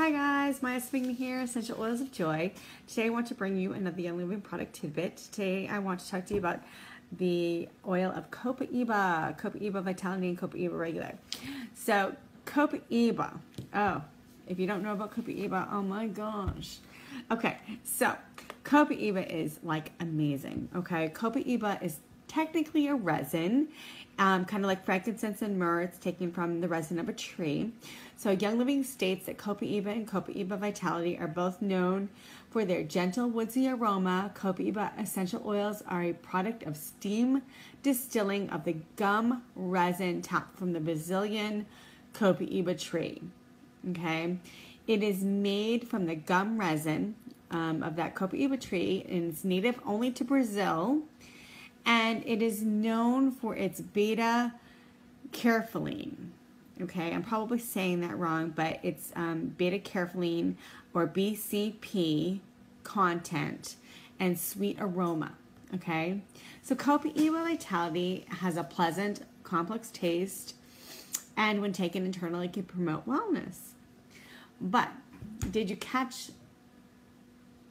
Hi guys, Maija Spigna here, Essential Oils of Joy. Today I want to bring you another Young Living product tidbit. Today I want to talk to you about the oil of Copaiba, Copaiba Vitality and Copaiba Regular. So Copaiba, oh, if you don't know about Copaiba, oh my gosh. Okay, so Copaiba is like amazing, okay? Copaiba is technically a resin, um, kind of like frankincense and myrrh. It's taken from the resin of a tree. So Young Living states that Copaiba and Copaiba Vitality are both known for their gentle woodsy aroma. Copaiba essential oils are a product of steam distilling of the gum resin tapped from the Brazilian Copaiba tree. Okay, it is made from the gum resin um, of that Copaiba tree and it's native only to Brazil and it is known for its beta carotene. Okay, I'm probably saying that wrong, but it's um, beta carotene or BCP content and sweet aroma. Okay, so Copaiba Vitality has a pleasant, complex taste, and when taken internally, can promote wellness. But did you catch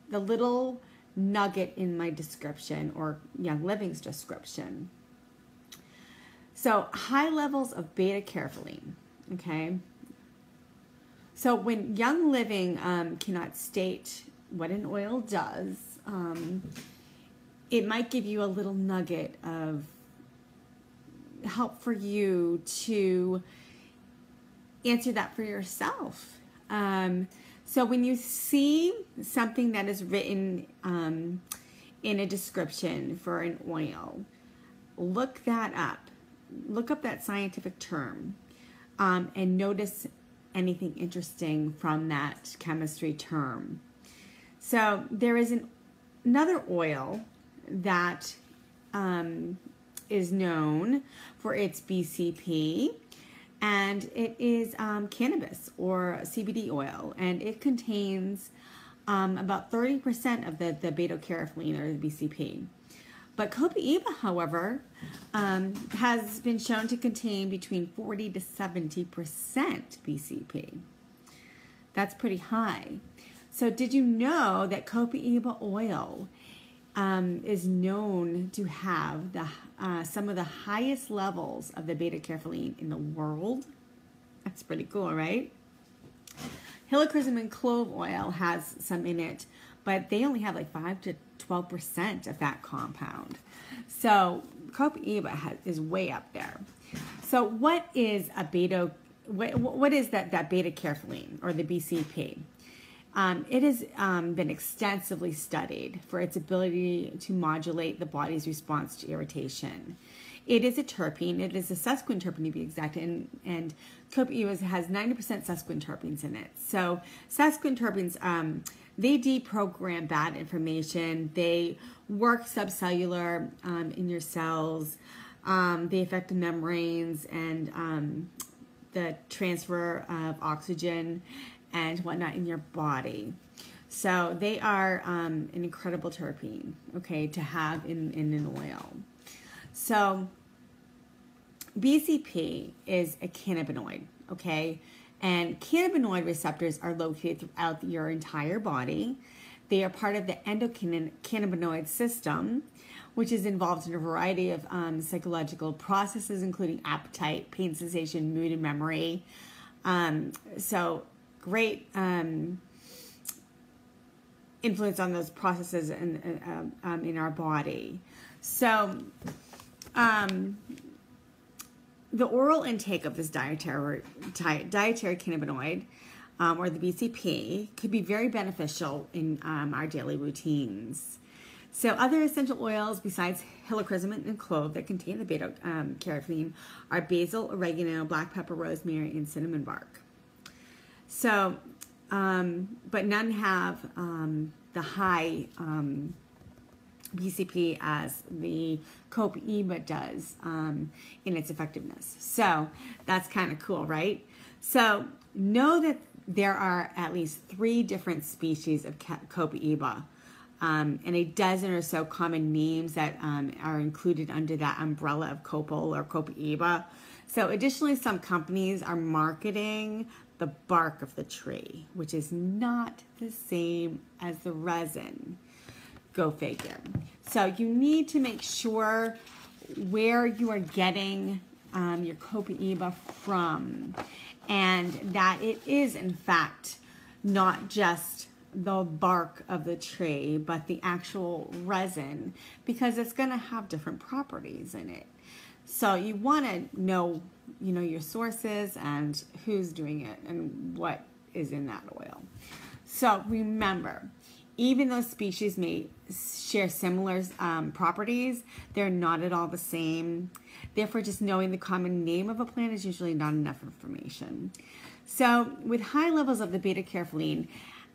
the little nugget in my description or Young Living's description. So, high levels of beta carotene, okay? So, when Young Living um, cannot state what an oil does, um, it might give you a little nugget of help for you to answer that for yourself. Um, so when you see something that is written um, in a description for an oil, look that up. Look up that scientific term um, and notice anything interesting from that chemistry term. So there is an, another oil that um, is known for its BCP and it is um, cannabis or CBD oil, and it contains um, about 30% of the, the beta carotene or the BCP. But Copaiba, however, um, has been shown to contain between 40 to 70% BCP. That's pretty high. So, did you know that Copaiba oil um, is known to have the uh, some of the highest levels of the beta carotene in the world. That's pretty cool, right? Helichrysum clove oil has some in it, but they only have like 5 to 12% of that compound. So Copaiba is way up there. So what is a beta, what, what is that, that beta carotene or the BCP? Um, it has um, been extensively studied for its ability to modulate the body's response to irritation. It is a terpene. It is a sesquiterpene to be exact, and and Copaiba has 90% sesquiterpenes in it. So sesquiterpenes, um, they deprogram bad information. They work subcellular um, in your cells. Um, they affect the membranes and um, the transfer of oxygen and whatnot in your body. So they are um, an incredible terpene, okay, to have in, in an oil. So BCP is a cannabinoid, okay? And cannabinoid receptors are located throughout your entire body. They are part of the endocannabinoid system, which is involved in a variety of um, psychological processes, including appetite, pain sensation, mood, and memory. Um, so great um, influence on those processes in, uh, um, in our body. So, um, the oral intake of this dietary, dietary cannabinoid um, or the BCP could be very beneficial in um, our daily routines. So, other essential oils besides helichrysum and clove that contain the beta um, carotene are basil, oregano, black pepper, rosemary, and cinnamon bark. So, um, but none have um, the high um, BCP as the Copaiba does um, in its effectiveness. So that's kind of cool, right? So know that there are at least three different species of Copaiba. Um, and a dozen or so common names that um, are included under that umbrella of Copal or Copaiba. So, additionally, some companies are marketing the bark of the tree, which is not the same as the resin. Go figure. So you need to make sure where you are getting um, your copaiba from and that it is in fact not just the bark of the tree but the actual resin because it's going to have different properties in it so you want to know you know your sources and who's doing it and what is in that oil so remember even though species may share similar um, properties, they're not at all the same. Therefore, just knowing the common name of a plant is usually not enough information. So, with high levels of the beta caryophyllene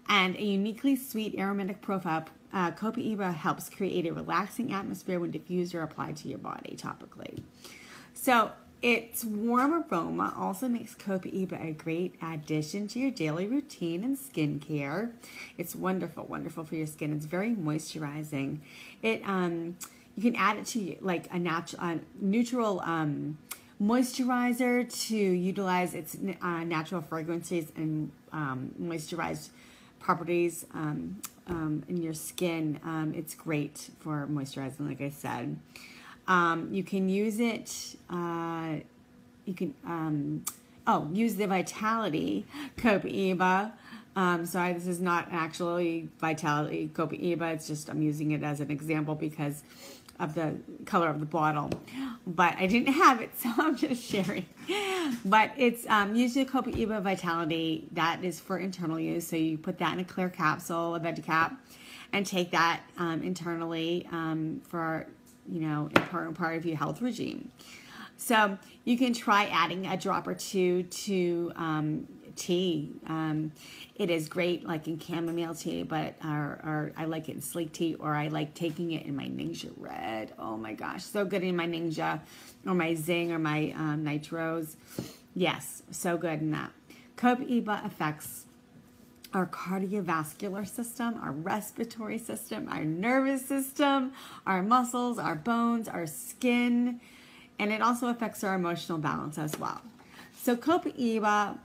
and a uniquely sweet aromatic profile, uh, helps create a relaxing atmosphere when diffused or applied to your body topically. So, its warm aroma also makes Copaiba a great addition to your daily routine and skincare. It's wonderful, wonderful for your skin. It's very moisturizing. It um, you can add it to like a natural, a neutral um, moisturizer to utilize its uh, natural fragrances and um, moisturized properties um, um, in your skin. Um, it's great for moisturizing, like I said. Um, you can use it, uh, you can, um, oh, use the Vitality Copaiba. Um, sorry, this is not actually Vitality Copaiba. It's just, I'm using it as an example because of the color of the bottle. But I didn't have it, so I'm just sharing. But it's um, usually Copaiba Vitality. That is for internal use. So you put that in a clear capsule, a veg cap, and take that um, internally um, for you know, important part of your health regime. So you can try adding a drop or two to um, tea. Um, it is great, like in chamomile tea, but or, or, I like it in sleek tea, or I like taking it in my Ningxia Red. Oh my gosh, so good in my Ningxia, or my Zyng, or my um, Nitros. Yes, so good in that. Copaiba affects our cardiovascular system, our respiratory system, our nervous system, our muscles, our bones, our skin, and it also affects our emotional balance as well. So Copaiba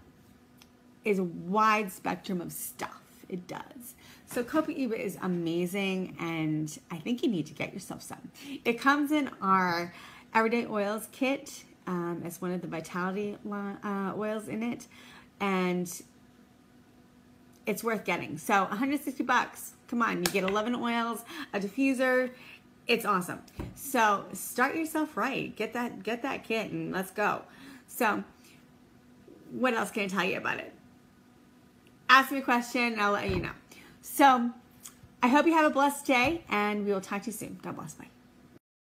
is a wide spectrum of stuff. It does. So Copaiba is amazing, and I think you need to get yourself some. It comes in our Everyday Oils kit um, as one of the Vitality uh, oils in it, and it's worth getting. So 160 bucks. Come on, you get 11 oils, a diffuser. It's awesome. So start yourself right. Get that get that kit and let's go. So what else can I tell you about it? Ask me a question and I'll let you know. So I hope you have a blessed day and we will talk to you soon. God bless. Bye.